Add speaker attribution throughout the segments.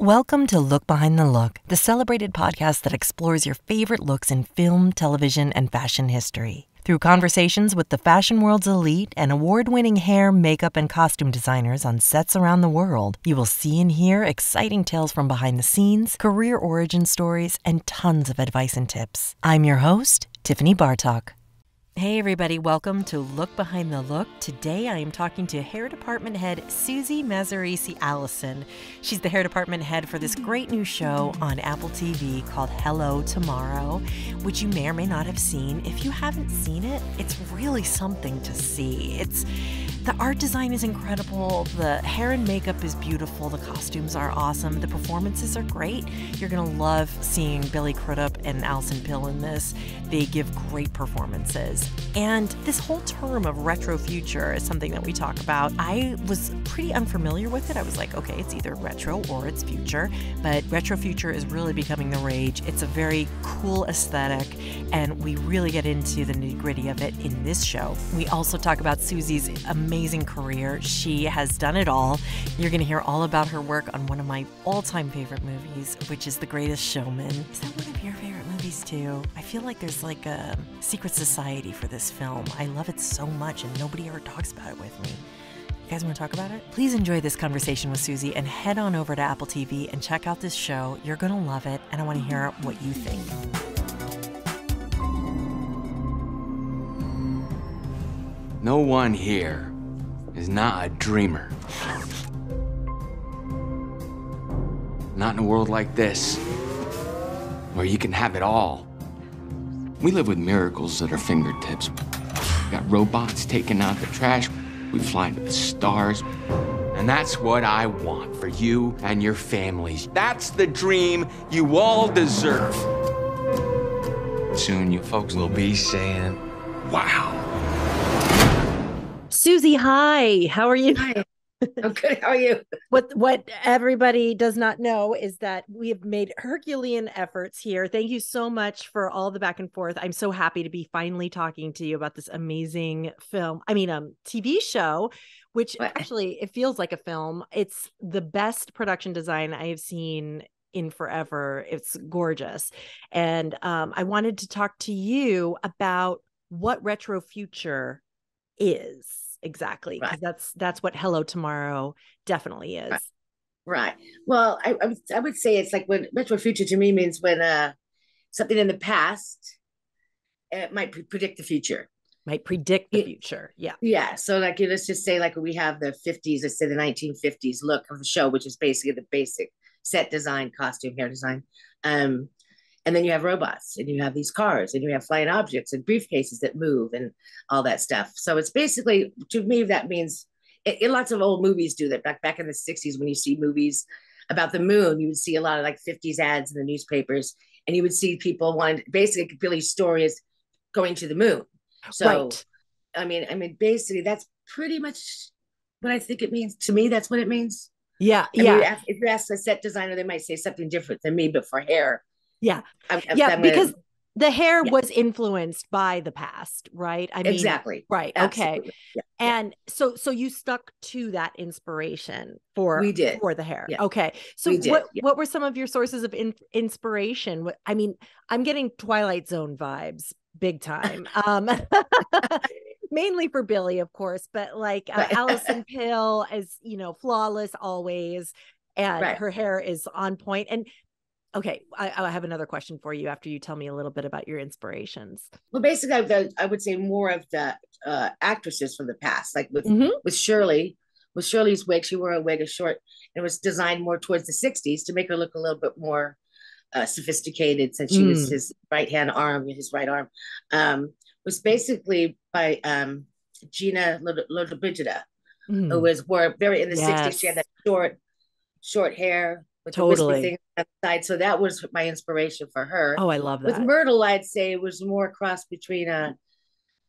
Speaker 1: Welcome to Look Behind the Look, the celebrated podcast that explores your favorite looks in film, television, and fashion history. Through conversations with the fashion world's elite and award winning hair, makeup, and costume designers on sets around the world, you will see and hear exciting tales from behind the scenes, career origin stories, and tons of advice and tips. I'm your host, Tiffany Bartok. Hey, everybody, welcome to Look Behind the Look. Today I am talking to hair department head Suzy Mazzarese Allison. She's the hair department head for this great new show on Apple TV called Hello Tomorrow, which you may or may not have seen. If you haven't seen it, it's really something to see. It's the art design is incredible. The hair and makeup is beautiful. The costumes are awesome. The performances are great. You're going to love seeing Billy Crudup and Alison Pill in this. They give great performances. And this whole term of retro future is something that we talk about. I was pretty unfamiliar with it. I was like, okay, it's either retro or it's future. But retro future is really becoming the rage. It's a very cool aesthetic. And we really get into the nitty gritty of it in this show. We also talk about Suzy's amazing amazing career. She has done it all. You're going to hear all about her work on one of my all time favorite movies, which is The Greatest Showman. Is that one of your favorite movies, too? I feel like there's like a secret society for this film. I love it so much, and nobody ever talks about it with me. You guys want to talk about it? Please enjoy this conversation with Suzy and head on over to Apple TV and check out this show. You're going to love it, and I want to hear what you think.
Speaker 2: No one here is not a dreamer. Not in a world like this, where you can have it all. We live with miracles at our fingertips. We got robots taking out the trash. We fly to the stars. And that's what I want for you and your families. That's the dream you all deserve. Soon you folks will be saying, wow.
Speaker 1: Suzy, hi. How are you?
Speaker 3: Hi. I'm good. How are you?
Speaker 1: What what everybody does not know is that we have made Herculean efforts here. Thank you so much for all the back and forth. I'm so happy to be finally talking to you about this amazing film. I mean, um, TV show, which what? actually it feels like a film. It's the best production design I have seen in forever. It's gorgeous, and um, I wanted to talk to you about what retro future is exactly because right. that's that's what hello tomorrow definitely is.
Speaker 3: Right, right. well I, I, would, I would say it's like when retro future to me means when uh something in the past it might pre- predict the future.
Speaker 1: Might predict the future yeah.
Speaker 3: Yeah so like let's just say like we have the 50s let's say the 1950s look of the show which is basically the basic set design costume hair design um and then you have robots and you have these cars and you have flying objects and briefcases that move and all that stuff. So it's basically to me that means it, it, lots of old movies do that. Back back in the 60s when you see movies about the moon you would see a lot of like 50s ads in the newspapers and you would see people wanting basically Billy's story is going to the moon. So right. i mean i mean basically that's pretty much what i think it means. To me that's what it means.
Speaker 1: Yeah
Speaker 3: I
Speaker 1: yeah.
Speaker 3: mean, if you ask a set designer they might say something different than me but for hair
Speaker 1: yeah. I'm, I'm, yeah. I'm because gonna, the hair yeah. was influenced by the past, right?
Speaker 3: I mean, exactly.
Speaker 1: Right. Absolutely. Okay. Yeah. And so, so you stuck to that inspiration for
Speaker 3: we did
Speaker 1: for the hair. Yeah. Okay. So, what what were some of your sources of in, inspiration? I mean, I'm getting Twilight Zone vibes big time. um, mainly for Billy, of course, but like uh, Alison Pill is, you know, flawless always and right. her hair is on point and okay I, I, have another question for you after you tell me a little bit about your inspirations
Speaker 3: well basically i, I would say more of the uh, actresses from the past like with mm-hmm. with shirley with shirley's wig she wore a wig a short it was designed more towards the 60s to make her look a little bit more uh, sophisticated since she mm. was his right hand arm his right arm um, was basically by um, gina Lollobrigida mm. who was wore very in the yes. 60s she had that short short hair with totally. the thing on the side. So that was my inspiration for her.
Speaker 1: Oh, I love that.
Speaker 3: With Myrtle, I'd say it was more cross between a, uh,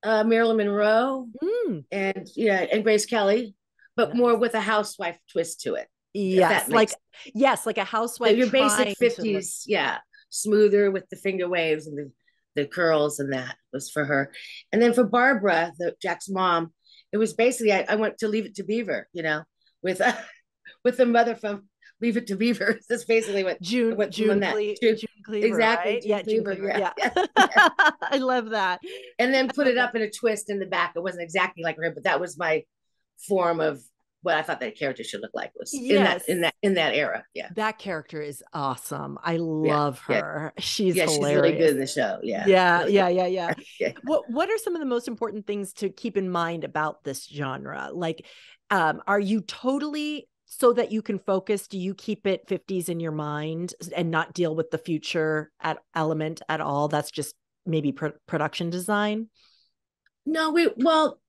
Speaker 3: uh, Marilyn Monroe mm. and yeah, and Grace Kelly, but nice. more with a housewife twist to it.
Speaker 1: Yes, like sense. yes, like a housewife.
Speaker 3: your basic fifties, yeah, smoother with the finger waves and the the curls and that was for her. And then for Barbara, the Jack's mom, it was basically I, I went to Leave It to Beaver, you know, with uh, with the mother from leave it to Beaver. That's basically what
Speaker 1: June
Speaker 3: what
Speaker 1: June,
Speaker 3: that,
Speaker 1: Cle-
Speaker 3: June-
Speaker 1: June Cleaver,
Speaker 3: exactly,
Speaker 1: right?
Speaker 3: June
Speaker 1: yeah, June
Speaker 3: Cleaver,
Speaker 1: Cleaver,
Speaker 3: yeah.
Speaker 1: yeah. I love that.
Speaker 3: and then put it up in a twist in the back. It wasn't exactly like her, but that was my form of what I thought that character should look like was in that in that in that era. Yeah.
Speaker 1: That character is awesome. I love
Speaker 3: yeah.
Speaker 1: her. She's
Speaker 3: yeah, she's really good in the show. Yeah.
Speaker 1: yeah, yeah, yeah, yeah.
Speaker 3: Yeah.
Speaker 1: What What are some of the most important things to keep in mind about this genre? Like, um, are you totally so that you can focus? Do you keep it fifties in your mind and not deal with the future at element at all? That's just maybe pro- production design.
Speaker 3: No, we well,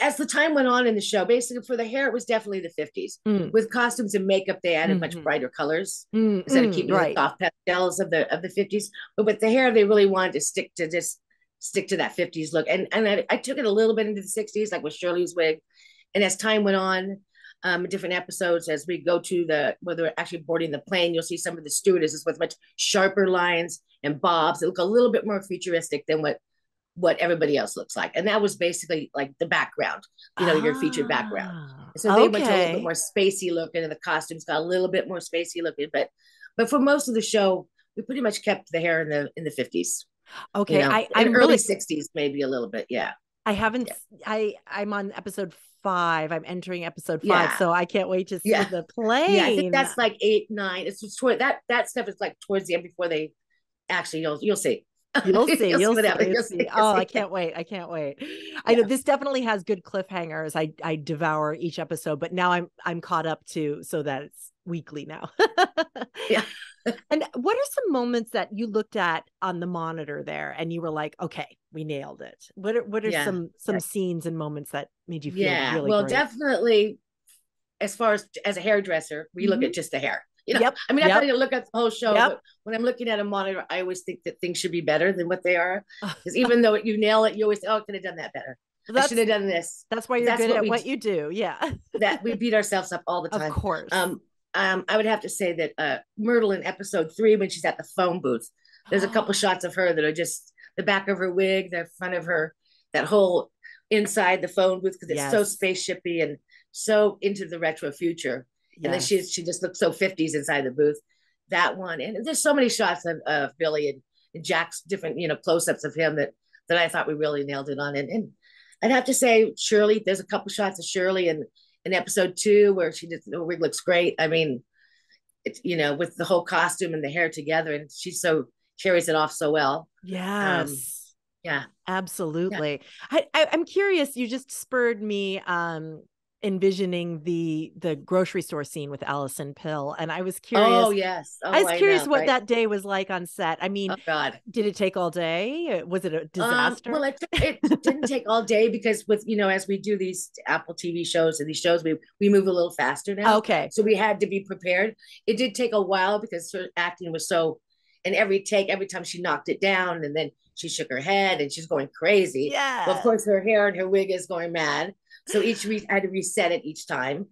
Speaker 3: as the time went on in the show, basically for the hair, it was definitely the 50s.
Speaker 1: Mm.
Speaker 3: With costumes and makeup, they added much
Speaker 1: Mhm.
Speaker 3: brighter colors
Speaker 1: Mm,
Speaker 3: instead
Speaker 1: mm,
Speaker 3: of keeping
Speaker 1: right.
Speaker 3: the soft pastels of the of the 50s. But with the hair, they really wanted to stick to just stick to that 50s look. And and I, I took it a little bit into the 60s, like with Shirley's wig. And as time went on, um, different episodes, as we go to the where they're actually boarding the plane, you'll see some of the stewardesses with much sharper lines and bobs that look a little bit more futuristic than what what everybody else looks like. And that was basically like the background, you know, your featured background.
Speaker 1: Ah,
Speaker 3: So they went to a little bit more spacey looking, and the costumes got a little bit more spacey looking. But but for most of the show, we pretty much kept the hair in the in the fifties.
Speaker 1: Okay,
Speaker 3: you know,
Speaker 1: I I'm
Speaker 3: early
Speaker 1: really
Speaker 3: sixties, maybe a little bit. Yeah,
Speaker 1: I haven't
Speaker 3: Yeah.
Speaker 1: I'm on episode five. I'm entering episode five,
Speaker 3: Yeah.
Speaker 1: so I can't wait to see
Speaker 3: Yeah.
Speaker 1: the plane.
Speaker 3: yeah. I think that's like eight, nine. It's just toward that that stuff is like towards the end before they actually you'll you'll see.
Speaker 1: You'll see. You'll, see. you'll
Speaker 3: you'll
Speaker 1: see.
Speaker 3: you'll
Speaker 1: Oh. I can't wait. I can't wait. I know this definitely has good cliffhangers. I I devour each episode, but now I'm I'm caught up to so that it's weekly now.
Speaker 3: Yeah.
Speaker 1: and what are some moments that you looked at on the monitor there and you were like, okay, we nailed it? What are what are
Speaker 3: Yeah.
Speaker 1: some some
Speaker 3: Yeah.
Speaker 1: scenes and moments that made you feel
Speaker 3: Yeah,
Speaker 1: really
Speaker 3: well,
Speaker 1: great?
Speaker 3: definitely. As far as as a hairdresser, we look
Speaker 1: Mhm.
Speaker 3: at just the hair. You know,
Speaker 1: Yep,
Speaker 3: I mean, I
Speaker 1: yep.
Speaker 3: thought you look at the whole show,
Speaker 1: Yep.
Speaker 3: but when I'm looking at a monitor, I always think that things should be better than what they are. Because even though you nail it, you always say, "Oh, I could have done that better. I should have done this."
Speaker 1: that's why you're
Speaker 3: that's
Speaker 1: good
Speaker 3: what
Speaker 1: at
Speaker 3: we
Speaker 1: what you do. Yeah.
Speaker 3: That we beat ourselves up all the time.
Speaker 1: of course.
Speaker 3: Um, um, I would have to say that uh, Myrtle in episode three, when she's at the phone booth, there's a couple shots of her that are just the back of her wig, the front of her, that whole inside the phone booth because it's so
Speaker 1: Yes.
Speaker 3: spaceshipy and so into the retro future. And then she she just looks so 50s inside the booth. That one, and there's so many shots of, of Billy and, and Jack's different, you know, close-ups of him that that I thought we really nailed it on. And, and I'd have to say Shirley, there's a couple shots of Shirley in, in episode two where she just the wig looks great. I mean, it's you know, with the whole costume and the hair together, and she so carries it off so well.
Speaker 1: Yes.
Speaker 3: Yeah.
Speaker 1: Absolutely. I, I I'm curious. You just spurred me um envisioning the the grocery store scene with Alison Pill, and I was curious.
Speaker 3: Oh yes. Oh,
Speaker 1: I was curious
Speaker 3: know,
Speaker 1: what
Speaker 3: right?
Speaker 1: that day was like on set. I mean,
Speaker 3: Oh God.
Speaker 1: did it take all day? Was it a
Speaker 3: Um,
Speaker 1: disaster?
Speaker 3: well, it, it didn't take all day because with you know as we do these Apple TV shows and these shows, we we move a little faster now.
Speaker 1: okay.
Speaker 3: So we had to be prepared. It did take a while because her acting was so. And every take, every time she knocked it down, and then she shook her head and she's going crazy.
Speaker 1: Yeah.
Speaker 3: Well, of course, her hair and her wig is going mad. So each re- I had to reset it each time.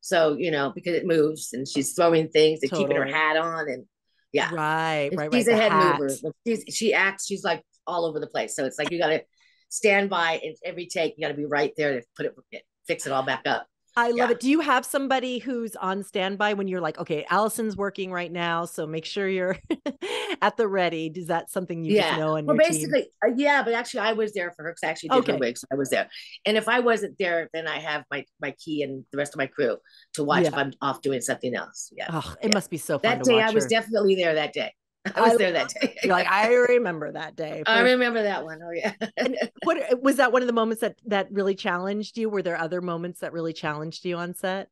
Speaker 3: So you know because it moves and she's throwing things and keeping her hat on and yeah.
Speaker 1: Right.
Speaker 3: And
Speaker 1: Right.
Speaker 3: she's
Speaker 1: right.
Speaker 3: a head
Speaker 1: hat.
Speaker 3: mover. She's, she acts. She's like all over the place. So it's like you got to stand by and every take. You got to be right there to put it, fix it all back up.
Speaker 1: I love
Speaker 3: Yeah.
Speaker 1: it. Do you have somebody who's on standby when you're like, okay, Alison's working right now, so make sure you're at the ready? Is that something you
Speaker 3: yeah.
Speaker 1: just know in
Speaker 3: well,
Speaker 1: your team?
Speaker 3: basically, uh, yeah. But actually, I was there for her because I actually did
Speaker 1: Okay.
Speaker 3: her wigs. I was there. And if I wasn't there, then I have my my key and the rest of my crew to watch if I'm off doing something else. Yeah.
Speaker 1: Oh, it
Speaker 3: Yeah.
Speaker 1: must be so fun
Speaker 3: that day, I was definitely there. That day, I
Speaker 1: I
Speaker 3: was there that day.
Speaker 1: You're like, I remember that day.
Speaker 3: I remember that one. Oh yeah.
Speaker 1: And what was that one of the moments that that really challenged you? Were there other moments that really challenged you on set?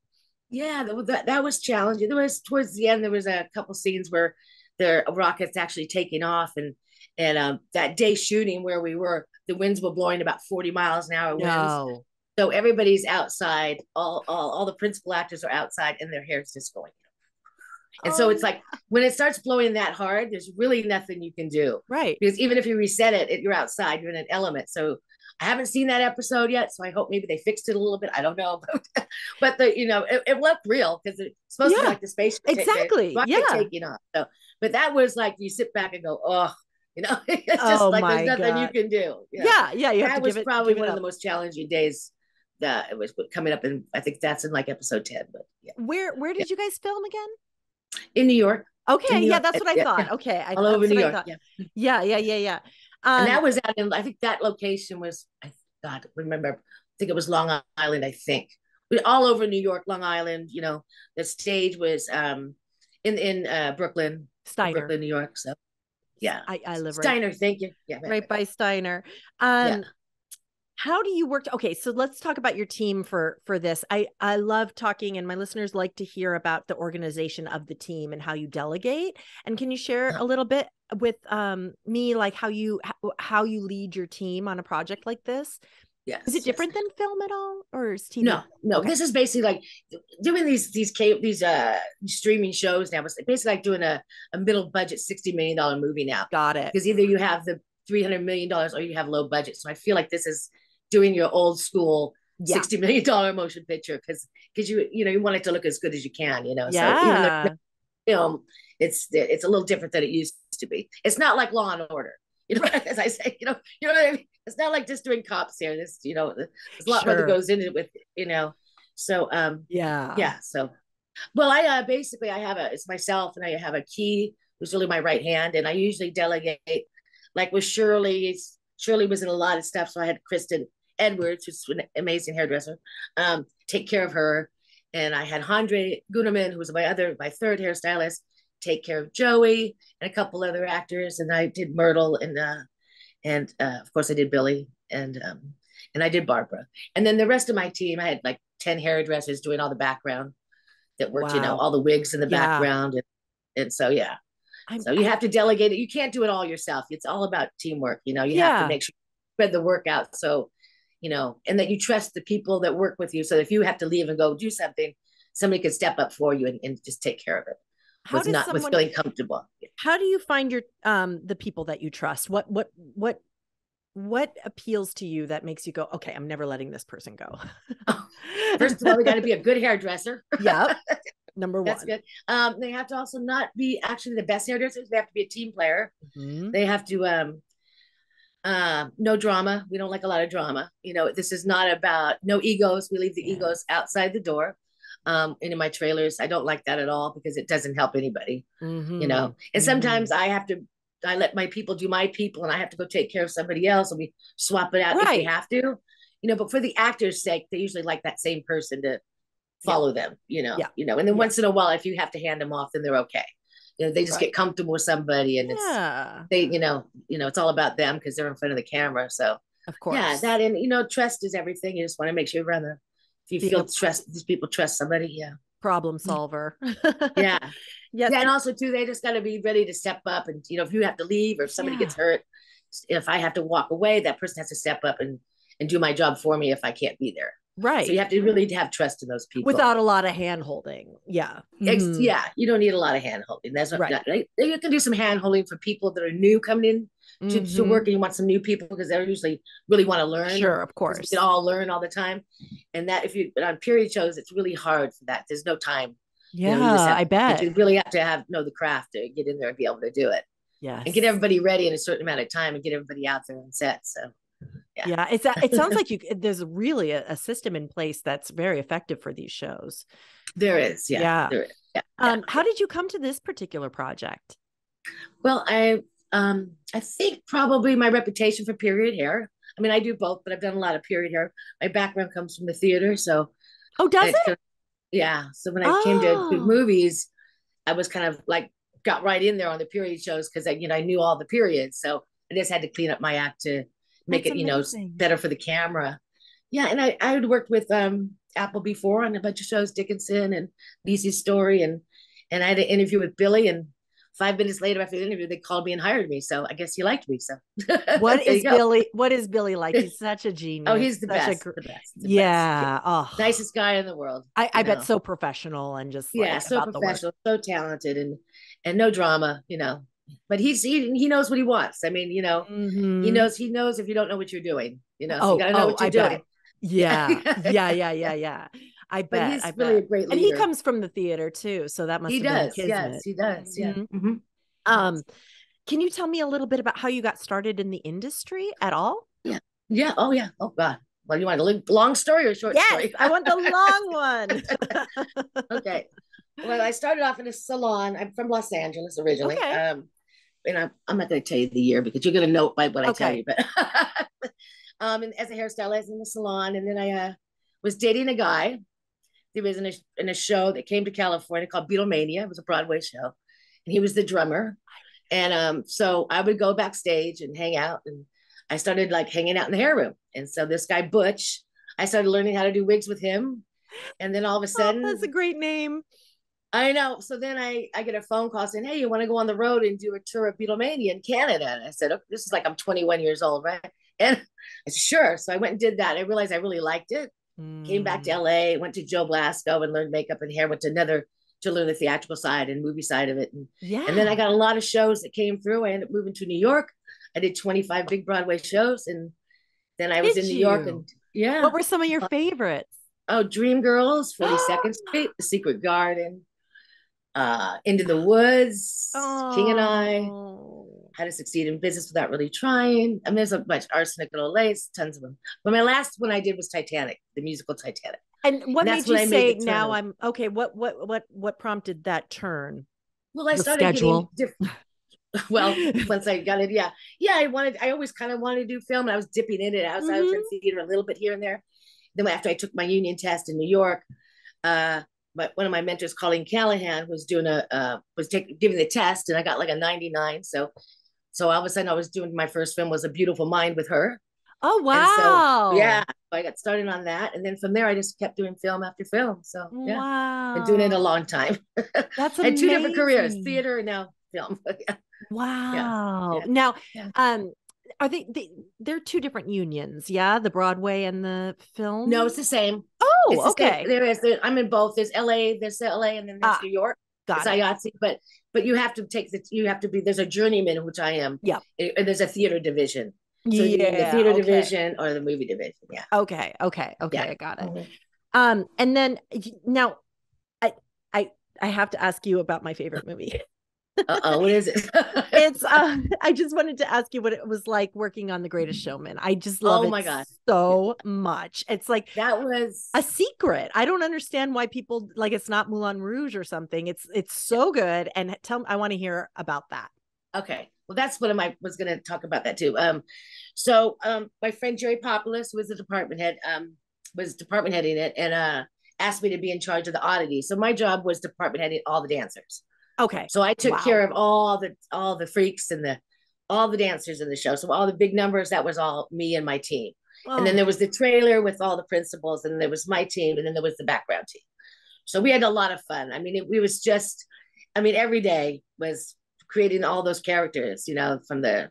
Speaker 3: Yeah, that, was- that was challenging. There was towards the end, there was a couple scenes where the rockets actually taking off, and and um, that day shooting where we were, the winds were blowing about forty miles an hour winds.
Speaker 1: No.
Speaker 3: So everybody's outside. All all all the principal actors are outside, and their hair's just going. And so
Speaker 1: Oh,
Speaker 3: it's like when it starts blowing that hard, there's really nothing you can do
Speaker 1: right.
Speaker 3: because even if you reset it, it you're outside, you're in an element. So I haven't seen that episode yet, so I hope maybe they fixed it a little bit. I don't know, but, the you know it, it looked real because it's supposed to
Speaker 1: Yeah,
Speaker 3: be like the space
Speaker 1: exactly, yeah.
Speaker 3: taking off. So, but that was like you sit back and go, oh, you know, it's just
Speaker 1: Oh
Speaker 3: like there's nothing
Speaker 1: God.
Speaker 3: you can do. you know?
Speaker 1: Yeah, yeah. You have
Speaker 3: that
Speaker 1: to
Speaker 3: was
Speaker 1: give it.
Speaker 3: probably one of the most challenging days. That it was coming up, and I think that's in like episode ten. But yeah,
Speaker 1: Where where did you guys film again?
Speaker 3: In New York.
Speaker 1: Okay,
Speaker 3: New
Speaker 1: yeah,
Speaker 3: York,
Speaker 1: that's what I thought.
Speaker 3: yeah.
Speaker 1: Okay, I,
Speaker 3: all
Speaker 1: that's
Speaker 3: over New York. Yeah.
Speaker 1: Yeah, yeah, yeah, yeah. Um,
Speaker 3: and that was out in I think that location was I God remember I think it was Long Island I think we all over New York Long Island you know the stage was um in in uh Brooklyn
Speaker 1: Steiner.
Speaker 3: Brooklyn New York so yeah
Speaker 1: I, I live right,
Speaker 3: Steiner thank you yeah
Speaker 1: right by Steiner.
Speaker 3: Yeah.
Speaker 1: How do you work? Okay, so let's talk about your team for for this. I I love talking, and my listeners like to hear about the organization of the team and how you delegate. And can you share a little bit with um me, like how you how, you lead your team on a project like this?
Speaker 3: yes
Speaker 1: Is it
Speaker 3: yes.
Speaker 1: different than film at all, or is TV?
Speaker 3: no no
Speaker 1: Okay.
Speaker 3: this is basically like doing these these cable these uh streaming shows now it's basically like doing a, a middle budget 60 million dollar movie now
Speaker 1: Got it.
Speaker 3: because either you have the 300 million dollars or you have low budget so i feel like this is doing your old school
Speaker 1: Yeah.
Speaker 3: 60 million dollar motion picture because because you you know you want it to look as good as you can you know so
Speaker 1: Yeah.
Speaker 3: film it's it's a little different than it used to be it's not like law and order you know as i say you know you know what i mean it's not like just doing cops here this you know there's a lot more that goes into it with you know so um
Speaker 1: Yeah.
Speaker 3: yeah so well i uh, basically i have a it's myself and i have a key who's really my right hand and i usually delegate like with shirley shirley was in a lot of stuff so i had kristen edwards who's an amazing hairdresser um take care of her. And i had andre guneman who was my other my third hairstylist take care of joey and a couple other actors. And i did myrtle and uh and uh, of course i did billy and um and i did barbara. And then the rest of my team i had like 10 hairdressers doing all the background that worked you know all the wigs in the
Speaker 1: Yeah.
Speaker 3: background. And, and so yeah.
Speaker 1: I'm,
Speaker 3: so you have to delegate it. You can't do it all yourself. It's all about teamwork you know. You have to make sure spread the work out. So you know and that you trust the people that work with you so if you have to leave and go do something somebody could step up for you and, and just take care of it
Speaker 1: how does
Speaker 3: not
Speaker 1: someone
Speaker 3: with feeling comfortable
Speaker 1: how do you find your um the people that you trust what what what what appeals to you that makes you go okay i'm never letting this person go
Speaker 3: first of all they got to be a good hairdresser
Speaker 1: yeah number one
Speaker 3: That's good. Um, they have to also not be actually the best hairdressers. They have to be a team player.
Speaker 1: Mhm.
Speaker 3: They have to um, uh, no drama. We don't like a lot of drama. You know, this is not about no egos. We leave the
Speaker 1: Yeah.
Speaker 3: egos outside the door. Um, and in my trailers, I don't like that at all because it doesn't help anybody.
Speaker 1: Mhm.
Speaker 3: You know, and sometimes I have to. I let my people do my people, and I have to go take care of somebody else, and we swap it out if
Speaker 1: Right.
Speaker 3: we have to. You know, but for the actor's sake, they usually like that same person to follow them. You know,
Speaker 1: Yeah.
Speaker 3: you know, and then
Speaker 1: Yeah.
Speaker 3: once in a while, if you have to hand them off, then they're okay. You know, they just
Speaker 1: Right.
Speaker 3: get comfortable with somebody, and it's they, you know, you know, it's all about them because they're in front of the camera. So
Speaker 1: of course
Speaker 3: yeah, that and you know, trust is everything. You just want to make sure you run the. If you feel trust, these people trust somebody. Yeah,
Speaker 1: problem solver
Speaker 3: yeah.
Speaker 1: yes
Speaker 3: Yeah, and also too, they just got to be ready to step up. And you know, if you have to leave or if somebody gets hurt, if I have to walk away, that person has to step up and and do my job for me if I can't be there.
Speaker 1: Right
Speaker 3: So you have to really have trust in those people.
Speaker 1: without a lot of hand holding yeah
Speaker 3: Ex-
Speaker 1: Mhm.
Speaker 3: yeah, you don't need a lot of hand holding. That's what
Speaker 1: Right.
Speaker 3: right. You can do some hand holding for people that are new coming in to, to work, and you want some new people because they usually really want to learn.
Speaker 1: sure Of course
Speaker 3: We can all learn all the time, and that if you but on period shows, it's really hard for that. There's no time. You
Speaker 1: yeah
Speaker 3: know, you just have-
Speaker 1: i bet
Speaker 3: You really have to have know the craft to get in there and be able to do it.
Speaker 1: Yeah.
Speaker 3: and get everybody ready in a certain amount of time and get everybody out there on set. So yeah.
Speaker 1: yeah it's a- it sounds like you there's really a, a system in place that's very effective for these shows
Speaker 3: there is, yeah,
Speaker 1: Yeah.
Speaker 3: there is. Yeah, yeah.
Speaker 1: um how did you come to this particular project
Speaker 3: Well, I um I think probably my reputation for period hair. I mean, I do both, but I've done a lot of period hair. My background comes from the theater, so
Speaker 1: oh does
Speaker 3: I
Speaker 1: it
Speaker 3: yeah. So when I came to
Speaker 1: Oh.
Speaker 3: movies, I was kind of like got right in there on the period shows because I you know I knew all the periods, so I just had to clean up my act to make
Speaker 1: That's
Speaker 3: it you know better for the camera. Yeah, and I I had worked with um Apple before on a bunch of shows, Dickinson and Lisey's Story, and and I had an interview with Billy, and five minutes later after the interview, they called me and hired me. So I guess he liked me. So
Speaker 1: what is. Billy what is billy like he's such a genius
Speaker 3: Oh, he's the
Speaker 1: such a
Speaker 3: best, the best. the best.
Speaker 1: yeah oh
Speaker 3: nicest guy in the world.
Speaker 1: I, I bet so professional and just like
Speaker 3: yeah, so
Speaker 1: about the
Speaker 3: professional, so talented, and and no drama, you know. But he's he, he knows what he wants. I mean, you know, he
Speaker 1: Mhm.
Speaker 3: knows he knows if you don't know what you're doing, you know, so
Speaker 1: Oh,
Speaker 3: you gotta know
Speaker 1: oh,
Speaker 3: what you're
Speaker 1: I bet. yeah yeah yeah yeah yeah i
Speaker 3: But
Speaker 1: bet
Speaker 3: he's
Speaker 1: i
Speaker 3: really a
Speaker 1: bet
Speaker 3: great
Speaker 1: and he comes from the theater too so that must
Speaker 3: He
Speaker 1: have
Speaker 3: does,
Speaker 1: been
Speaker 3: yes, he does, yeah.
Speaker 1: Mhm.
Speaker 3: Mhm.
Speaker 1: um can you tell me a little bit about how you got started in the industry at all
Speaker 3: Yeah. Yeah. Oh, yeah. Oh, God. Well, you want a long story or short
Speaker 1: yes
Speaker 3: story?
Speaker 1: i want the long one
Speaker 3: okay. well, I started off in a salon. I'm from Los Angeles originally.
Speaker 1: Okay.
Speaker 3: Um, and I'm, I'm not going to tell you the year because you're going to know by what I tell you. But um, and as a hairstylist in the salon, and then I uh, was dating a guy. He was in a in a show that came to California called Beatlemania. It was a Broadway show, and he was the drummer. And um, so I would go backstage and hang out, and I started like hanging out in the hair room. And so this guy Butch, I started learning how to do wigs with him. And then all of a sudden,
Speaker 1: Oh, that's a great name.
Speaker 3: I know. So then I, I get a phone call saying, Hey, you want to go on the road and do a tour of Beatlemania in Canada? And I said, oh, This is like I'm 21 years old, right? And I said, Sure. So I went and did that. I realized I really liked it. Came back
Speaker 1: Mm.
Speaker 3: to LA, went to Joe Blasco and learned makeup and hair, went to another to learn the theatrical side and movie side of it. And,
Speaker 1: Yeah.
Speaker 3: and then I got a lot of shows that came through. I ended up moving to New York. I did 25 big Broadway shows. And then I was
Speaker 1: Did
Speaker 3: in New York and yeah.
Speaker 1: What were some of your favorites?
Speaker 3: Oh, Dream Girls, 42nd Street, The Secret Garden, uh, Into the Woods, King and I,
Speaker 1: Oh.
Speaker 3: How to Succeed in Business Without Really Trying. I mean, there's a bunch, Arsenic and Lace, tons of them. But my last one I did was Titanic, the musical Titanic.
Speaker 1: And what
Speaker 3: that's
Speaker 1: made you
Speaker 3: I
Speaker 1: say
Speaker 3: made
Speaker 1: now. I'm okay? What what what what prompted that turn?
Speaker 3: Well, I
Speaker 1: The
Speaker 3: started
Speaker 1: schedule.
Speaker 3: getting diff- well, once I got it, yeah, yeah. I wanted, I always kind of wanted to do film, and I was dipping in it. I was, I was in
Speaker 1: Mm-hmm.
Speaker 3: theater a little bit here and there. Then after I took my union test in New York, uh, but one of my mentors, Colleen Callahan, was doing a uh, was taking giving the test, and I got like a ninety nine. So, so all of a sudden, I was doing my first film was a Beautiful Mind with her.
Speaker 1: Oh wow!
Speaker 3: so, yeah, I got started on that, and then from there, I just kept doing film after film. So yeah,
Speaker 1: Wow.
Speaker 3: been doing it a long time.
Speaker 1: That's
Speaker 3: had two different careers: theater and now film. Yeah.
Speaker 1: Wow.
Speaker 3: yeah,
Speaker 1: Now,
Speaker 3: yeah.
Speaker 1: um, are they, they? They're two different unions, yeah. The Broadway and the film.
Speaker 3: No, it's the same.
Speaker 1: Oh,
Speaker 3: It's the same.
Speaker 1: okay.
Speaker 3: There is. There, I'm in both. There's LA. There's LA, and then there's
Speaker 1: Ah,
Speaker 3: New York.
Speaker 1: Got
Speaker 3: It's
Speaker 1: it.
Speaker 3: IATSE, but but you have to take the. You have to be. There's a journeyman, which I am.
Speaker 1: yeah
Speaker 3: And there's a theater division. So you're the theater
Speaker 1: okay.
Speaker 3: division or the movie division. Yeah.
Speaker 1: Okay. Okay. Okay.
Speaker 3: Yeah.
Speaker 1: I got it.
Speaker 3: Mhm.
Speaker 1: Um, and then now, I I I have to ask you about my favorite movie.
Speaker 3: Uh-oh, what is it?
Speaker 1: it's uh I just wanted to ask you what it was like working on The Greatest Showman. I just love
Speaker 3: Oh
Speaker 1: it
Speaker 3: my God.
Speaker 1: so much. It's like
Speaker 3: that was
Speaker 1: a secret. I don't understand why people like it's not Moulin Rouge or something. It's it's so good. And tell I want to hear about that.
Speaker 3: okay. Well, that's what I was going to talk about that too. Um, so um, my friend Jerry Popolis was the department head. Um, was department heading it and uh asked me to be in charge of the oddity. So my job was department heading all the dancers.
Speaker 1: Okay.
Speaker 3: So I took
Speaker 1: Wow.
Speaker 3: care of all the all the freaks and the all the dancers in the show. So all the big numbers, that was all me and my team. And then
Speaker 1: Oh,
Speaker 3: there was the trailer with all the principals, and there was my team, and then there was the background team. So we had a lot of fun. I mean, it, it was just, I mean, every day was creating all those characters, you know, from the,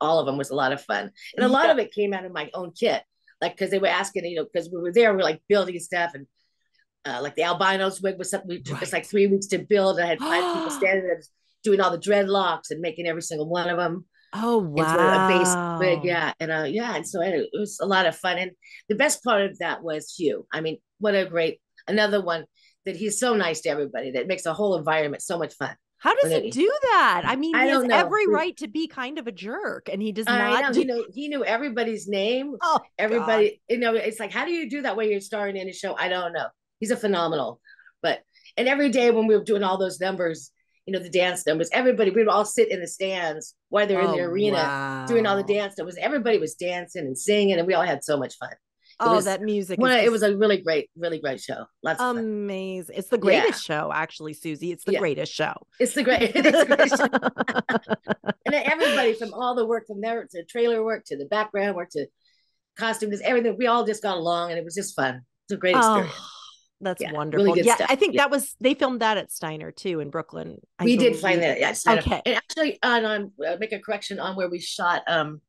Speaker 3: all of them was a lot of fun. And a lot
Speaker 1: Yeah.
Speaker 3: of it came out of my own kit, like, because they were asking, you know, because we were there, we are like building stuff and uh, like the albinos wig was something we took us like three weeks to build. I had five people standing there doing all the dreadlocks and making every single one of them
Speaker 1: oh
Speaker 3: into
Speaker 1: wow.
Speaker 3: a base wig. Yeah. And uh, yeah. And so it, was a lot of fun. And the best part of that was Hugh. I mean, what a great, another one that he's so nice to everybody that makes the whole environment so much fun.
Speaker 1: How does he
Speaker 3: it-
Speaker 1: do that? I mean,
Speaker 3: I
Speaker 1: he has
Speaker 3: know.
Speaker 1: every right to be kind of a jerk, and he does
Speaker 3: I
Speaker 1: not.
Speaker 3: know,
Speaker 1: do-
Speaker 3: he knew, he knew everybody's name.
Speaker 1: oh,
Speaker 3: Everybody, you know, it's like, how do you do that when you're starring in a show? I don't know. He's a phenomenal, but, and every day when we were doing all those numbers, you know, the dance numbers, everybody, we would all sit in the stands while they're in the
Speaker 1: Oh,
Speaker 3: arena doing all the
Speaker 1: wow.
Speaker 3: dance numbers. Everybody was dancing and singing, and we all had so much fun.
Speaker 1: Oh,
Speaker 3: was
Speaker 1: that music.
Speaker 3: Well, it was a really great, really great show. Lots
Speaker 1: amazing. It's the
Speaker 3: Yeah.
Speaker 1: greatest show, actually, Suzy. It's the
Speaker 3: Yeah.
Speaker 1: greatest show.
Speaker 3: It's the great, it's a great show. And everybody from all the work from there to trailer work to the background work to costumes, everything. We all just got along, and it was just fun. It's a great oh, experience.
Speaker 1: Oh, that's
Speaker 3: Yeah, really
Speaker 1: wonderful.
Speaker 3: good
Speaker 1: yeah,
Speaker 3: stuff.
Speaker 1: I think
Speaker 3: Yeah.
Speaker 1: that was they filmed that at Steiner too in Brooklyn. I
Speaker 3: we did find that. Yes. I-
Speaker 1: Okay.
Speaker 3: And actually, on, on uh, make a correction on where we shot. Um,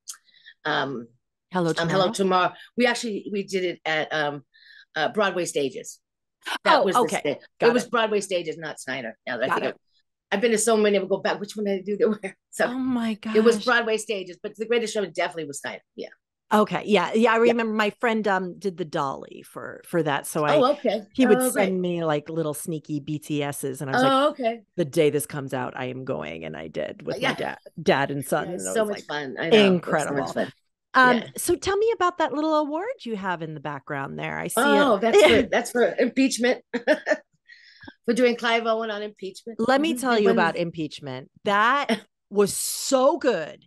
Speaker 3: um,
Speaker 1: Hello,
Speaker 3: um. Hello Tomorrow. We actually we did it at um, uh, Broadway stages. That
Speaker 1: Oh,
Speaker 3: was
Speaker 1: okay. Got
Speaker 3: it was
Speaker 1: it.
Speaker 3: Broadway stages, not Steiner. Now that I
Speaker 1: Got
Speaker 3: think
Speaker 1: it.
Speaker 3: of- I've been to so many. I would go back. Which one did I do that where? So
Speaker 1: Oh my god!
Speaker 3: it was Broadway stages, but the greatest show definitely was Steiner. Yeah.
Speaker 1: Okay, yeah, yeah. I remember my friend um did the dolly for for that, so I
Speaker 3: oh, okay.
Speaker 1: he would
Speaker 3: oh, great.
Speaker 1: send me like little sneaky BTSs, and I was like,
Speaker 3: Oh, okay.
Speaker 1: the day this comes out, I am going, and I did with
Speaker 3: Yeah.
Speaker 1: my dad, dad and son.
Speaker 3: Yeah,
Speaker 1: and
Speaker 3: so much
Speaker 1: like,
Speaker 3: fun. I know. Was so
Speaker 1: incredible.
Speaker 3: much fun.
Speaker 1: Um,
Speaker 3: Yeah.
Speaker 1: so tell me about that little award you have in the background there. I see
Speaker 3: Oh,
Speaker 1: it.
Speaker 3: that's for that's for impeachment. for doing Clive Owen on impeachment.
Speaker 1: Let me
Speaker 3: Mhm.
Speaker 1: tell you about impeachment. That was so good.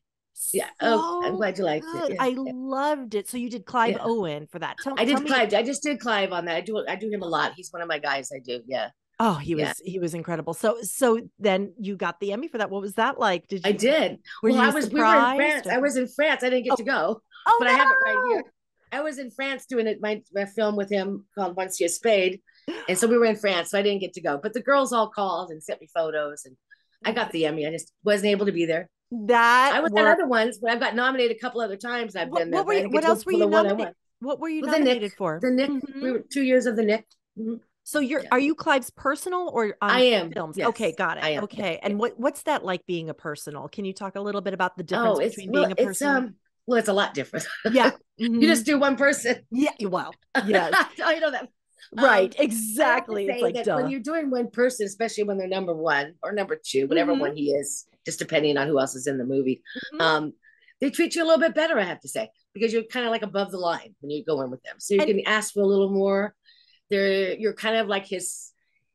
Speaker 3: Yeah. Oh, I'm
Speaker 1: oh
Speaker 3: glad you liked
Speaker 1: good.
Speaker 3: it. Yeah,
Speaker 1: I
Speaker 3: yeah.
Speaker 1: loved it. So you did Clive
Speaker 3: Yeah.
Speaker 1: Owen for that. Tell,
Speaker 3: I did
Speaker 1: me-
Speaker 3: Clive. I just did Clive on that. I do. I do him a lot. He's one of my guys. I do. Yeah,
Speaker 1: Oh, he was he was incredible. So so then you got the Emmy for that. What was that like? Did you?
Speaker 3: I did. Well, I was. We were in France.
Speaker 1: or-
Speaker 3: I was in France. I didn't get
Speaker 1: Oh.
Speaker 3: to go,
Speaker 1: Oh,
Speaker 3: but I have it right
Speaker 1: no!
Speaker 3: here. I was in France doing it. My, my film with him called Monsieur Spade, and so we were in France. So I didn't get to go, but the girls all called and sent me photos, and I oh. got the Emmy. I just wasn't able to be there.
Speaker 1: That
Speaker 3: I was
Speaker 1: worked-
Speaker 3: at other ones, but I've got nominated a couple other times. I've
Speaker 1: What-
Speaker 3: been there.
Speaker 1: what were you- what else were you
Speaker 3: the one I
Speaker 1: nominated-. What were you
Speaker 3: Well, the Knick-
Speaker 1: nominated for?
Speaker 3: The Knick.
Speaker 1: Mhm.
Speaker 3: We were two years of the Knick. Mhm.
Speaker 1: So you're
Speaker 3: Yeah.
Speaker 1: are you Clive's personal or
Speaker 3: I am,
Speaker 1: films?
Speaker 3: yes,
Speaker 1: okay, got it.
Speaker 3: I am,
Speaker 1: Okay,
Speaker 3: yeah,
Speaker 1: and what what's that like being a personal? Can you talk a little bit about the difference
Speaker 3: Oh, it's
Speaker 1: between
Speaker 3: well,
Speaker 1: being a
Speaker 3: it's um. Well, it's a lot different.
Speaker 1: yeah,
Speaker 3: you
Speaker 1: mhm.
Speaker 3: just do one person.
Speaker 1: yeah. Well, yes,
Speaker 3: I know that.
Speaker 1: Right,
Speaker 3: Um, to
Speaker 1: exactly. It's like
Speaker 3: when you're doing one person, especially when they're number one or number two, whatever
Speaker 1: Mhm.
Speaker 3: one he is, just depending on who else is in the movie,
Speaker 1: Mhm.
Speaker 3: um, they treat you a little bit better, I have to say, because you're kind of like above the line when you go in with them. So you
Speaker 1: And-
Speaker 3: can ask for a little more. They're you're kind of like his.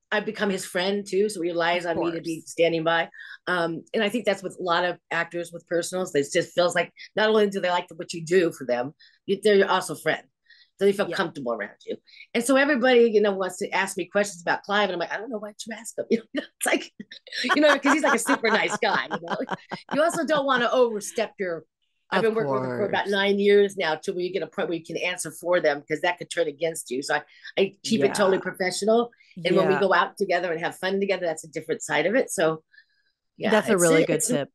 Speaker 3: I've become his friend too, so he relies on me to be standing by. Um, and I think that's with a lot of actors with personals. It just feels like not only do they like what you do for them, you- they're also friend. So they feel
Speaker 1: Yeah.
Speaker 3: comfortable around you. And so everybody, you know, wants to ask me questions about Clive. And I'm like, I don't know why you ask him. You know, it's like, you know, because he's like a super nice guy. You know, you also don't want to overstep your. I've
Speaker 1: Of
Speaker 3: been working with him for about nine years now, till where you get a point where you can answer for them because that could turn against you. So I, I keep it totally professional. And when we go out together and have fun together, that's a different side of it. So, yeah,
Speaker 1: that's a really good tip.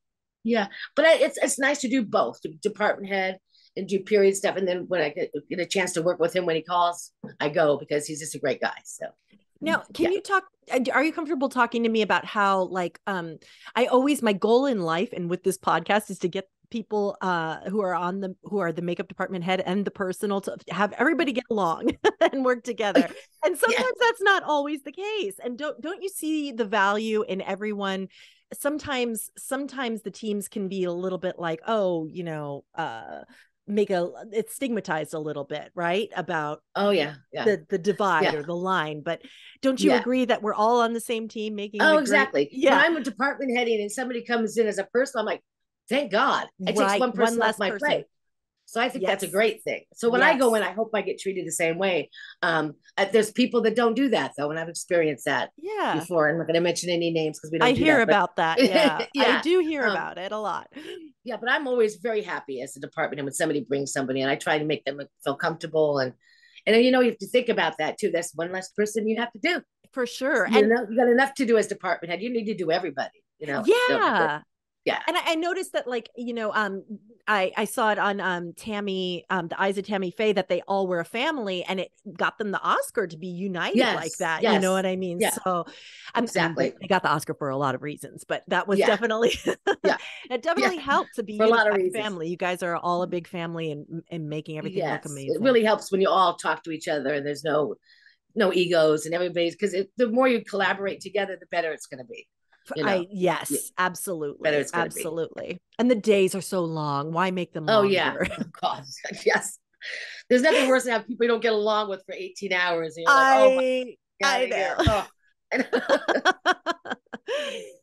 Speaker 3: yeah, but I, it's it's nice to do both, department head and do period stuff, and then when I get, get a chance to work with him when he calls, I go because he's just a great guy. So
Speaker 1: Now, can
Speaker 3: yeah.
Speaker 1: you talk? uh, Are you comfortable talking to me about how, like, um, I always my goal in life and with this podcast is to get people uh who are on the who are the makeup department head and the personal to have everybody get along and work together and sometimes that's not always the case and don't don't you see the value in everyone sometimes sometimes the teams can be a little bit like oh you know uh make a it's stigmatized a little bit right about
Speaker 3: oh yeah, yeah.
Speaker 1: the the divide
Speaker 3: Yeah.
Speaker 1: or the line but don't you
Speaker 3: Yeah.
Speaker 1: agree that we're all on the same team making
Speaker 3: Oh,
Speaker 1: great-
Speaker 3: exactly.
Speaker 1: yeah
Speaker 3: When I'm a department heading and somebody comes in as a person, I'm like, thank God. It
Speaker 1: Right,
Speaker 3: takes one
Speaker 1: one
Speaker 3: person
Speaker 1: less
Speaker 3: off my
Speaker 1: person.
Speaker 3: plate. So I think that's a great thing. So when I go in, I hope I get treated the same way. Um, uh, there's people that don't do that though, and I've experienced that
Speaker 1: yeah
Speaker 3: before. I'm not going to mention any names because we don't.
Speaker 1: i
Speaker 3: do
Speaker 1: hear
Speaker 3: that, but-
Speaker 1: about that yeah i do hear
Speaker 3: um,
Speaker 1: about it a lot
Speaker 3: yeah, but I'm always very happy as a department head when somebody brings somebody, and I try to make them feel comfortable and. And then, you know, you have to think about that too. That's one less person you have to do.
Speaker 1: for sure
Speaker 3: You
Speaker 1: and
Speaker 3: know, you got enough to do as department head. You need to do everybody. You know. So,
Speaker 1: yeah
Speaker 3: yeah.
Speaker 1: and I, I noticed that like you know um i i saw it on um tammy um the eyes of tammy faye that they all were a family and it got them the oscar to be united like
Speaker 3: Yes,
Speaker 1: that you know what i mean
Speaker 3: yeah,
Speaker 1: so I'm
Speaker 3: exactly.
Speaker 1: they got the oscar for a lot of reasons but that was
Speaker 3: Yeah.
Speaker 1: definitely
Speaker 3: Yeah.
Speaker 1: it definitely helped to be
Speaker 3: For a lot of reasons.
Speaker 1: family you guys are all a big family and and making everything
Speaker 3: yes,
Speaker 1: look amazing
Speaker 3: It really helps when you all talk to each other and there's no no egos and everybody's because the more you collaborate together, the better it's going to be. You know,
Speaker 1: I yes, absolutely,
Speaker 3: better it's gonna be.
Speaker 1: absolutely. And the days are so long. Why make them?
Speaker 3: Oh yeah,
Speaker 1: longer?
Speaker 3: oh, God, yes. There's nothing worse than have people you don't get along with for 18 hours. And you're like, oh my
Speaker 1: I know.
Speaker 3: Oh.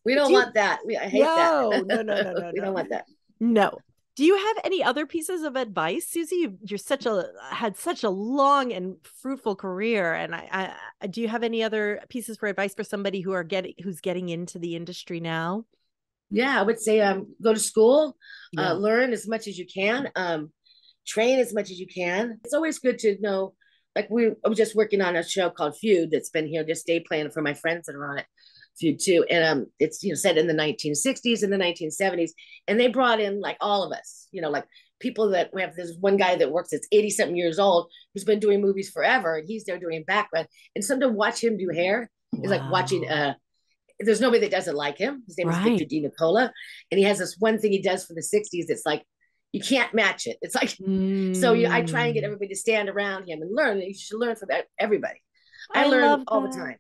Speaker 3: we don't
Speaker 1: Do you-
Speaker 3: want that. We, I hate
Speaker 1: No,
Speaker 3: that.
Speaker 1: no, no, no, no,
Speaker 3: we
Speaker 1: no.
Speaker 3: don't want that.
Speaker 1: no. Do you have any other pieces of advice, Suzy? You- You're such a had such a long and fruitful career, and I, I do you have any other pieces for advice for somebody who are getting who's getting into the industry now?
Speaker 3: Yeah, I would say um, go to school,
Speaker 1: Yeah.
Speaker 3: uh, learn as much as you can, um, train as much as you can. It's always good to know. Like we, I was just working on a show called Feud that's been here, just day playing for my friends that are on it. Feud too, and um, it's you know set in the 1960s and the 1970s, and they brought in like all of us, you know, like people that we have. There's one guy that works that's 80 something years old who's been doing movies forever, and he's there doing background. And some to watch him do hair is like watching uh there's nobody that doesn't like him. His name is Victor d Nicola. And he has this one thing he does for the 60s. It's like you can't match it. It's like so you, I try and get
Speaker 1: Mm.
Speaker 3: everybody to stand around him and learn. You should learn from everybody. I,
Speaker 1: I
Speaker 3: learn all the time.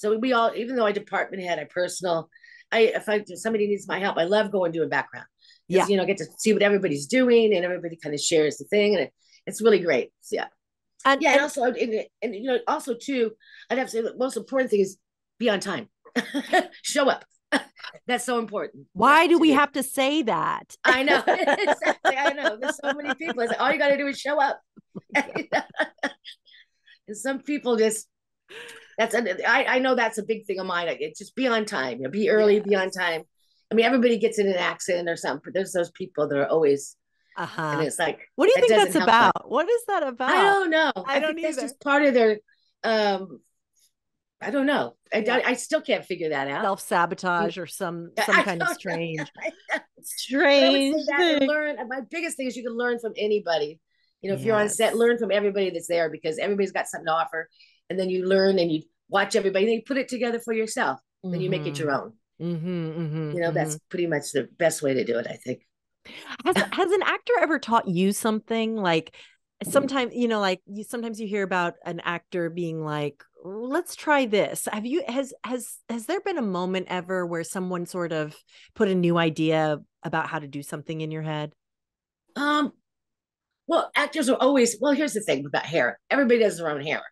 Speaker 3: So we all, even though I department head, I personal, I if I if somebody needs my help, I love going doing background.
Speaker 1: Yeah.
Speaker 3: you know, get to see what everybody's doing and everybody kind of shares the thing, and it, it's really great. So, yeah,
Speaker 1: And,
Speaker 3: yeah, and
Speaker 1: and-
Speaker 3: also, and, and you know, also too, I'd have to say the most important thing is be on time. Show up. That's so important.
Speaker 1: Why do we have to say that?
Speaker 3: I know exactly. I know. There's so many people. It's like, all you got to do is show up. and some people just. That's a, I, I know that's a big thing of mine. It's just be on time. You know, be early, be on time. I mean, everybody gets in an accident or something, but there's those people that are always,
Speaker 1: Uh-huh.
Speaker 3: And it's like
Speaker 1: What do you
Speaker 3: that
Speaker 1: think that's about? What is that about?
Speaker 3: I don't know.
Speaker 1: I don't
Speaker 3: think that's
Speaker 1: either.
Speaker 3: just part of their. Um, I don't know. I,
Speaker 1: Yeah.
Speaker 3: I, I still can't figure that out.
Speaker 1: Self sabotage or some
Speaker 3: I
Speaker 1: some kind of strange
Speaker 3: I know. But I would
Speaker 1: strange
Speaker 3: say that and
Speaker 1: thing.
Speaker 3: learn. My biggest thing is you can learn from anybody. You know, if you're on set, learn from everybody that's there because everybody's got something to offer. And then you learn and you watch everybody. And then you put it together for yourself. Then you make it your own.
Speaker 1: Mhm, mhm,
Speaker 3: You know, that's pretty much the best way to do it. I think.
Speaker 1: has has an actor ever taught you something like sometimes you know like you sometimes you hear about an actor being like let's try this have you has has has there been a moment ever where someone sort of put a new idea about how to do something in your head
Speaker 3: Um, well, actors are always well. Here's the thing about hair. Everybody does their own hair,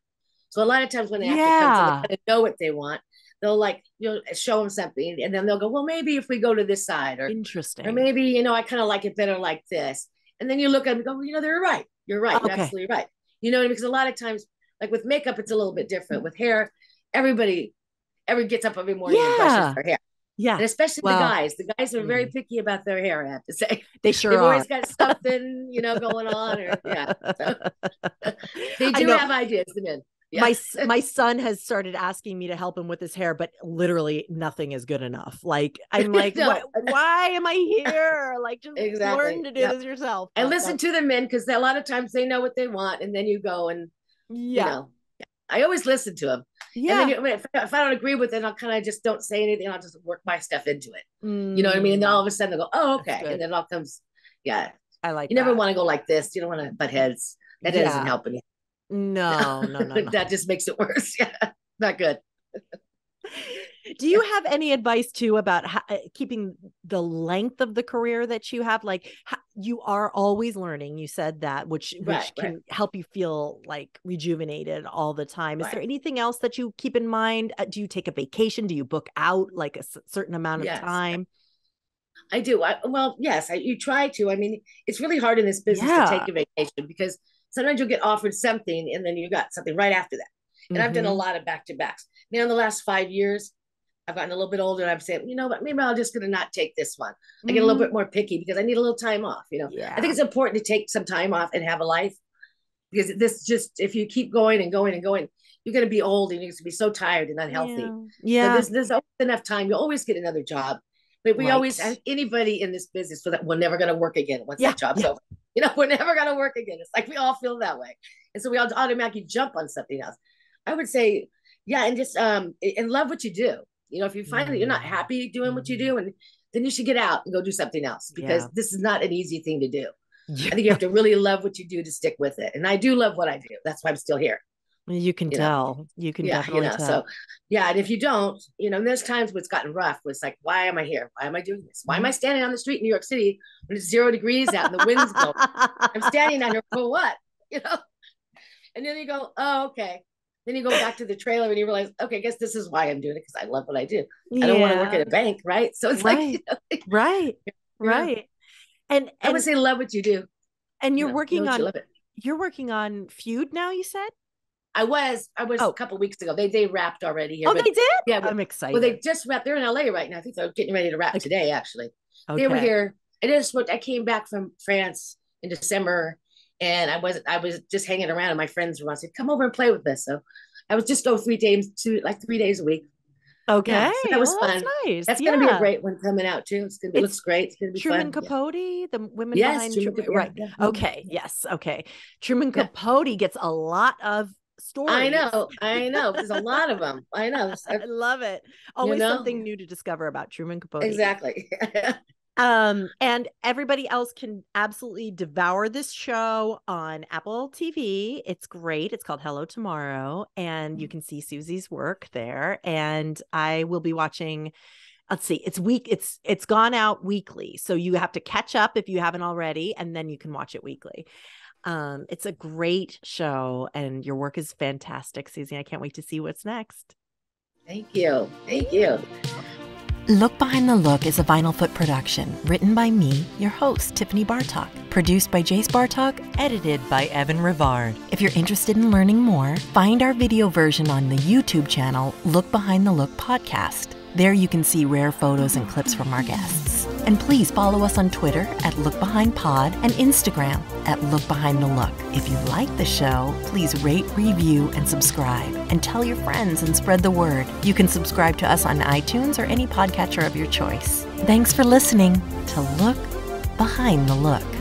Speaker 3: so a lot of times when actor comes
Speaker 1: Yeah.
Speaker 3: in, they kinda know what they want. They'll like you know show them something, and then they'll go, well, maybe if we go to this side, or
Speaker 1: interesting
Speaker 3: or maybe you know I kind of like it better like this. And then you look at them and go, well, you know, they're right. You're right. You're absolutely right. You know, I mean? because a lot of times, like with makeup, it's a little bit different. With hair, everybody, every gets up every morning and
Speaker 1: Yeah.
Speaker 3: brushes their hair,
Speaker 1: yeah
Speaker 3: and especially
Speaker 1: Well,
Speaker 3: the guys. The guys are very
Speaker 1: mm.
Speaker 3: picky about their hair. I have to say,
Speaker 1: they sure
Speaker 3: they've
Speaker 1: are
Speaker 3: always got something, you know, going on, or yeah. So they do have ideas. The men. Yeah.
Speaker 1: my my son has started asking me to help him with his hair but literally nothing is good enough like i'm like
Speaker 3: No.
Speaker 1: "Why- why am i here like just
Speaker 3: Exactly.
Speaker 1: learn to do
Speaker 3: Yeah.
Speaker 1: this yourself
Speaker 3: And
Speaker 1: But
Speaker 3: listen to the men because a lot of times they know what they want, and then you go and
Speaker 1: yeah
Speaker 3: you know. I always listen to them.
Speaker 1: yeah
Speaker 3: And then you, if, if I don't agree with it, I'll kind of just don't say anything. I'll just work my stuff into it. You know what I mean? And then mm. all of a sudden they'll go, oh, okay. And then it all comes, yeah.
Speaker 1: i like
Speaker 3: You never want to go like this. You don't want to butt heads. That
Speaker 1: Yeah.
Speaker 3: doesn't help anything.
Speaker 1: No no no, no.
Speaker 3: that just makes it worse. Yeah. Not good.
Speaker 1: do you have any advice too about how, uh, keeping the length of the career that you have like ho- you are always learning you said that which which can
Speaker 3: right.
Speaker 1: help you feel like rejuvenated all the time is there anything else that you keep in mind Uh, do you take a vacation do you book out like a certain amount of
Speaker 3: Yes.
Speaker 1: time
Speaker 3: I do. I, well, yes, I, you try to. I mean, it's really hard in this business to take a vacation because sometimes you'll get offered something and then you got something right after that. And I've done a
Speaker 1: Mhm.
Speaker 3: lot of back to backs. Now, in the last five years, I've gotten a little bit older and I'm saying, you know what, maybe I'm just going to not take this one. I get a little
Speaker 1: Mhm.
Speaker 3: bit more picky because I need a little time off. You know,
Speaker 1: yeah
Speaker 3: I think it's important to take some time off and have a life because this just, if you keep going and going and going, you're going to be old and you're going to be so tired and unhealthy.
Speaker 1: yeah,
Speaker 3: So
Speaker 1: yeah.
Speaker 3: there's, there's always enough time. You'll always get another job. But we always,
Speaker 1: Right.
Speaker 3: anybody in this business, so that we're never going to work again once
Speaker 1: Yeah,
Speaker 3: that job's
Speaker 1: yeah.
Speaker 3: over. You know, we're never going to work again. It's like we all feel that way. And so we all automatically jump on something else. I would say, yeah, and just, um, and love what you do. You know, if you find that you're not
Speaker 1: Mm.
Speaker 3: happy doing what you do, and then you should get out and go do something else because
Speaker 1: Yeah.
Speaker 3: this is not an easy thing to do.
Speaker 1: Yeah.
Speaker 3: I think you have to really love what you do to stick with it. And I do love what I do. That's why I'm still here.
Speaker 1: You can
Speaker 3: you know.
Speaker 1: tell you can
Speaker 3: yeah,
Speaker 1: definitely
Speaker 3: you know,
Speaker 1: tell
Speaker 3: so yeah, and if you don't, you know, there's times where it's gotten rough. It's like, why am I here? Why am I doing this? Why
Speaker 1: Mm-hmm.
Speaker 3: am I standing on the street in New York City when it's zero degrees out and the wind's blowing? I'm standing on here for what? You know? And then you go, oh, okay. Then you go back to the trailer and you realize, okay, I guess this is why I'm doing it because I love what I do. Yeah. I don't want to work at a bank, right? So it's
Speaker 1: Right.
Speaker 3: like, you know,
Speaker 1: right
Speaker 3: know.
Speaker 1: right and
Speaker 3: I would say love what you do.
Speaker 1: and
Speaker 3: you
Speaker 1: you're
Speaker 3: know, know
Speaker 1: working
Speaker 3: you
Speaker 1: on
Speaker 3: it.
Speaker 1: you're working on feud now you said
Speaker 3: I was, I was
Speaker 1: Oh.
Speaker 3: a couple weeks ago. They they wrapped already here.
Speaker 1: oh
Speaker 3: but
Speaker 1: they did
Speaker 3: yeah,
Speaker 1: i'm excited
Speaker 3: well, they just wrapped. They're in LA right now. I think they're getting ready to wrap
Speaker 1: Okay.
Speaker 3: today, actually.
Speaker 1: okay.
Speaker 3: they were here. I just. I came back from France in December, and I wasn't. I was just hanging around, and my friends were. I said, "Come over and play with us." So I was just go three days, two like three days a week.
Speaker 1: okay
Speaker 3: yeah, so that was
Speaker 1: well, that's
Speaker 3: fun.
Speaker 1: nice
Speaker 3: That's gonna be a great one coming out too. It's gonna be.
Speaker 1: It's
Speaker 3: looks great. It's gonna be
Speaker 1: Truman
Speaker 3: fun. Yeah.
Speaker 1: Capote, the women
Speaker 3: Yes,
Speaker 1: behind
Speaker 3: Truman
Speaker 1: Truman, right?
Speaker 3: yeah.
Speaker 1: Okay, yes, okay. Truman
Speaker 3: Yeah.
Speaker 1: Capote gets a lot of stories.
Speaker 3: I know. I know. There's a lot of them. I know.
Speaker 1: I love it. Always
Speaker 3: know?
Speaker 1: something new to discover about Truman Capote.
Speaker 3: exactly.
Speaker 1: Um, and everybody else can absolutely devour this show on Apple TV. It's great. It's called Hello Tomorrow, and you can see Suzy's work there. And I will be watching. Let's see, it's week. It's it's gone out weekly, so you have to catch up if you haven't already, and then you can watch it weekly. Um, it's a great show, and your work is fantastic, Suzy. I can't wait to see what's next.
Speaker 3: Thank you. Thank you.
Speaker 1: Look Behind the Look is a Vinyl Foot production, written by me, your host, Tiffany Bartok, produced by Jace Bartok, edited by Evan Rivard. If you're interested in learning more, find our video version on the YouTube channel Look Behind the Look podcast. There you can see rare photos and clips from our guests. And please follow us on Twitter at LookBehindPod and Instagram at LookBehindTheLook. If you like the show, please rate, review, and subscribe. And tell your friends and spread the word. You can subscribe to us on iTunes or any podcatcher of your choice. Thanks for listening to Look Behind the Look.